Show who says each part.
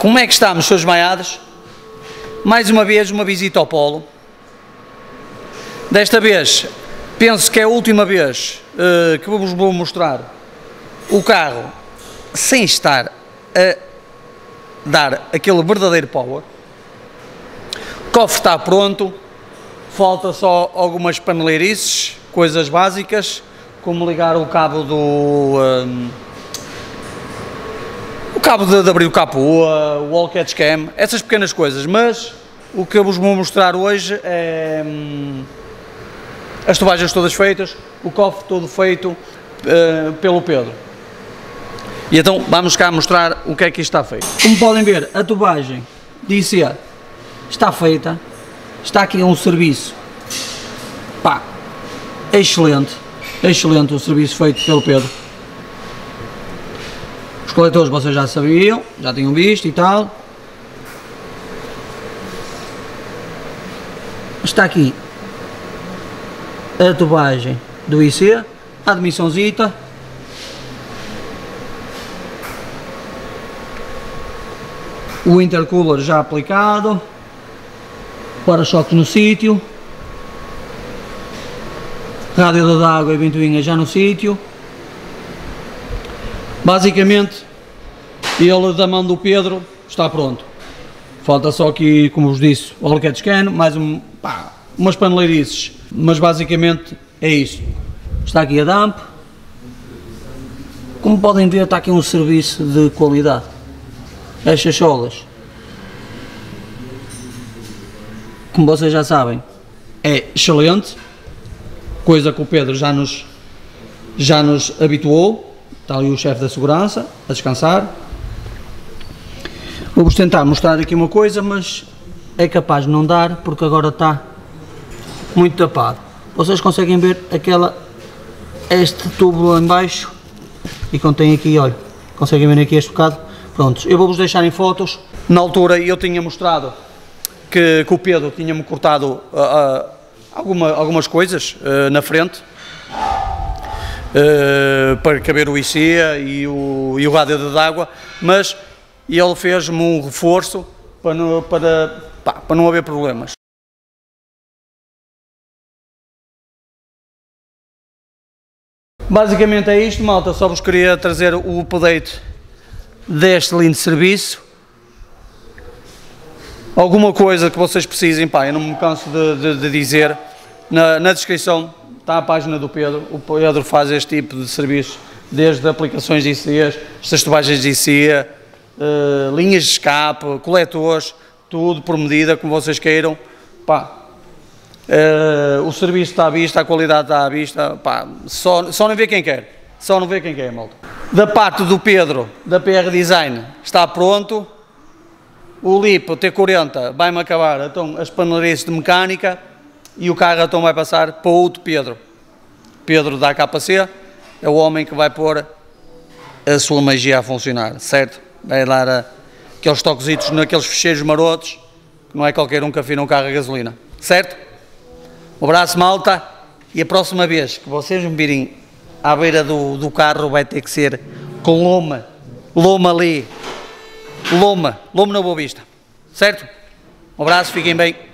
Speaker 1: Como é que estamos, seus maiados? Mais uma vez, uma visita ao polo. Desta vez, penso que é a última vez uh, que vos vou mostrar o carro sem estar a dar aquele verdadeiro power. O cofre está pronto, falta só algumas paneleirices, coisas básicas, como ligar o cabo do... O cabo de, de, abrir o capô, o wall catch cam, essas pequenas coisas, mas o que eu vos vou mostrar hoje é hum, as tubagens todas feitas, o cofre todo feito uh, pelo Pedro. E então vamos cá mostrar o que é que está feito. Como podem ver, a tubagem de IC está feita, está aqui um serviço, pá, excelente, excelente o serviço feito pelo Pedro. Os coletores vocês já sabiam, já tinham visto e tal. Está aqui a tubagem do IC, a admissãozita, o intercooler já aplicado, para-choques no sítio, rádio da água e ventoinha já no sítio. Basicamente, ele da mão do Pedro está pronto. Falta só aqui, como vos disse, o Alcat Scan, mais um, pá, umas paneleirices, mas basicamente é isso. Está aqui a dump. Como podem ver, está aqui um serviço de qualidade as chacholas, como vocês já sabem, é excelente, coisa que o Pedro já nos, já nos habituou, está ali o chefe da segurança a descansar. Vou-vos tentar mostrar aqui uma coisa, mas é capaz de não dar, porque agora está muito tapado. Vocês conseguem ver aquela, este tubo lá embaixo e contém aqui, olha, conseguem ver aqui este bocado? Prontos, eu vou-vos deixar em fotos. Na altura eu tinha mostrado que, que o Pedro tinha-me cortado uh, uh, alguma, algumas coisas uh, na frente para caber o IC e o, e o rádio de água, mas ele fez-me um reforço para não, para, pá, para não haver problemas. Basicamente é isto, malta, só vos queria trazer o update deste lindo serviço. Alguma coisa que vocês precisem, pá, eu não me canso de, de, de dizer, na, na, descrição está a página do Pedro, o Pedro faz este tipo de serviço, desde aplicações de ICEs, estas tubagens de ICE, uh, linhas de escape, coletores, tudo por medida, como vocês queiram, pá, uh, o serviço está à vista, a qualidade está à vista, pá, só, só não vê quem quer. Só não vê quem quer, malta. Da parte do Pedro, da PR Design, está pronto. O LIP, o T40, vai-me acabar então, as panelarias de mecânica e o carro então vai passar para outro Pedro. Pedro da KC é o homem que vai pôr a sua magia a funcionar, certo? Vai dar aqueles toquezitos naqueles fecheiros marotos, que não é qualquer um que afina um carro a gasolina, certo? Um abraço, malta, e a próxima vez que vocês me virem à beira do, do carro vai ter que ser com loma, loma ali, loma, loma na boa vista, certo? Um abraço, fiquem bem.